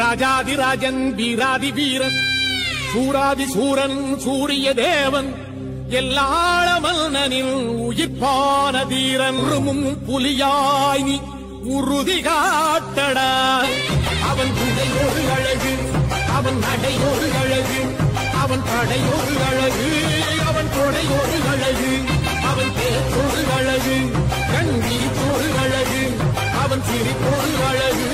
ராஜாதிராஜன் வீராதி வீரன் சூராதி சூரன் சூரிய தேவன் எல்லாள மன்னனின் உயிர்ப்பான தீரன். ருமும் புலியாய் நீ உறுதி காட்டடா. அவன் குடை அழகு அவன் நடையோடு அழகு அவன் படையோடு அழகு அவன் கொடையோடு அழகு அவன் பேர் அழகு கண்டி ஒரு அழகு அவன் சிரிப்போடு அழகு.